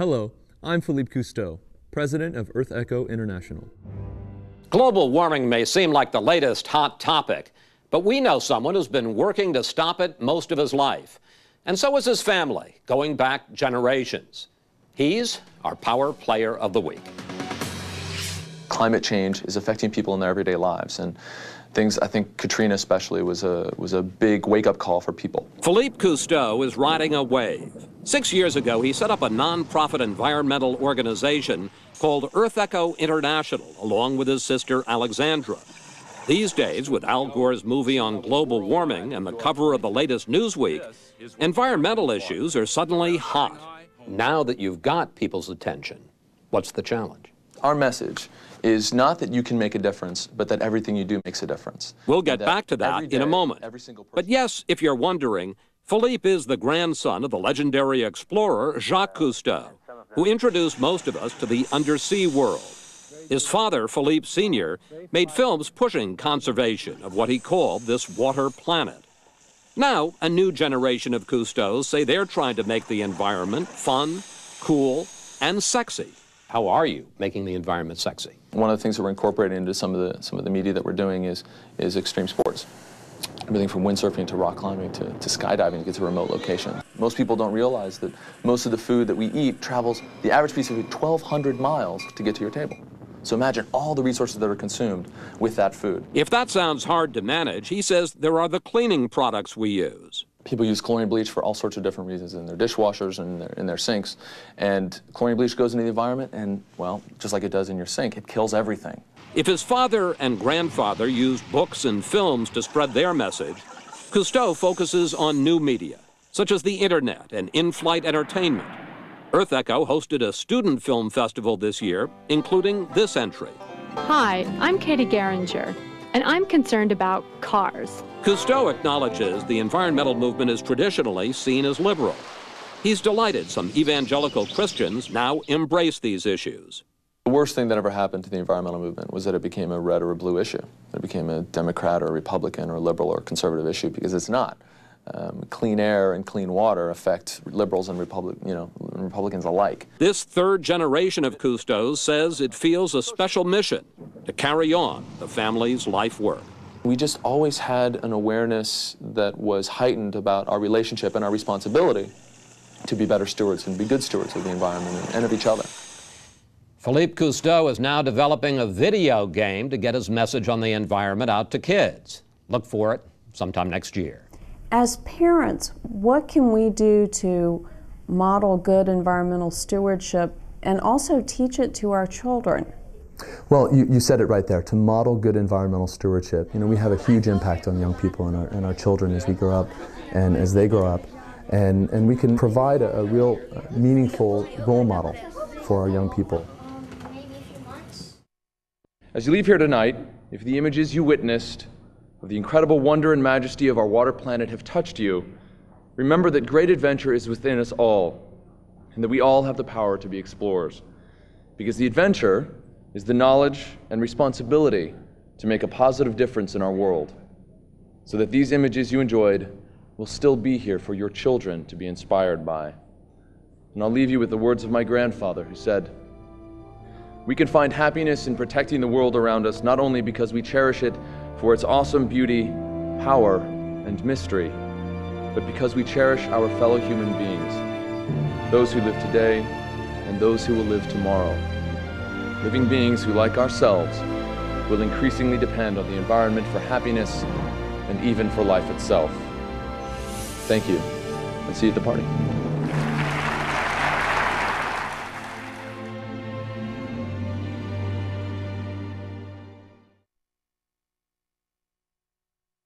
Hello, I'm Philippe Cousteau, president of EarthEcho International. Global warming may seem like the latest hot topic, but we know someone who's been working to stop it most of his life. And so is his family, going back generations. He's our Power Player of the Week. Climate change is affecting people in their everyday lives, and things, I think Katrina especially, was a, was a big wake-up call for people. Philippe Cousteau is riding a wave. Six years ago, he set up a nonprofit environmental organization called EarthEcho International, along with his sister Alexandra. These days, with Al Gore's movie on global warming and the cover of the latest Newsweek, environmental issues are suddenly hot. Now that you've got people's attention, what's the challenge? Our message is not that you can make a difference, but that everything you do makes a difference. We'll get back to that day, in a moment. But yes, if you're wondering, Philippe is the grandson of the legendary explorer Jacques Cousteau, who introduced most of us to the undersea world. His father, Philippe Sr., made films pushing conservation of what he called this water planet. Now, a new generation of Cousteaus say they're trying to make the environment fun, cool, and sexy. How are you making the environment sexy? One of the things that we're incorporating into some of the some of the media that we're doing is is extreme sports. Everything from windsurfing to rock climbing to, to skydiving to get to a remote location. Most people don't realize that most of the food that we eat travels the average piece of food 1,200 miles to get to your table. So imagine all the resources that are consumed with that food. If that sounds hard to manage, he says there are the cleaning products we use. People use chlorine bleach for all sorts of different reasons in their dishwashers and in their, in their sinks. And chlorine bleach goes into the environment and, well, just like it does in your sink, it kills everything. If his father and grandfather used books and films to spread their message, Cousteau focuses on new media, such as the internet and in-flight entertainment. EarthEcho hosted a student film festival this year, including this entry. Hi, I'm Katie Geringer, and I'm concerned about cars. Cousteau acknowledges the environmental movement is traditionally seen as liberal. He's delighted some evangelical Christians now embrace these issues. The worst thing that ever happened to the environmental movement was that it became a red or a blue issue. It became a Democrat or a Republican or a liberal or a conservative issue because it's not. Um, clean air and clean water affect liberals and Republic, you know, Republicans alike. This third generation of Cousteaus says it feels a special mission to carry on the family's life work. We just always had an awareness that was heightened about our relationship and our responsibility to be better stewards and be good stewards of the environment and of each other. Philippe Cousteau is now developing a video game to get his message on the environment out to kids. Look for it sometime next year. As parents, what can we do to model good environmental stewardship and also teach it to our children? Well, you, you said it right there, to model good environmental stewardship. You know, we have a huge impact on young people and our, and our children as we grow up and as they grow up. And, and we can provide a, a real uh, meaningful role model for our young people. As you leave here tonight, if the images you witnessed of the incredible wonder and majesty of our water planet have touched you, remember that great adventure is within us all, and that we all have the power to be explorers. Because the adventure is the knowledge and responsibility to make a positive difference in our world, so that these images you enjoyed will still be here for your children to be inspired by. And I'll leave you with the words of my grandfather, who said, We can find happiness in protecting the world around us not only because we cherish it for its awesome beauty, power, and mystery, but because we cherish our fellow human beings, those who live today and those who will live tomorrow living beings who, like ourselves, will increasingly depend on the environment for happiness and even for life itself. Thank you, and see you at the party.